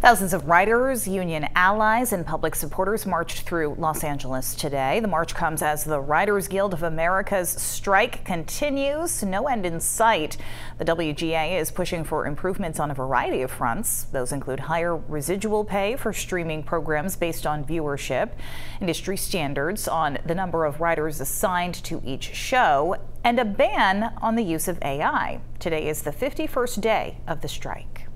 Thousands of writers, union allies, and public supporters marched through Los Angeles today. The march comes as the Writers Guild of America's strike continues, no end in sight. The WGA is pushing for improvements on a variety of fronts. Those include higher residual pay for streaming programs based on viewership, industry standards on the number of writers assigned to each show, and a ban on the use of AI. Today is the 51st day of the strike.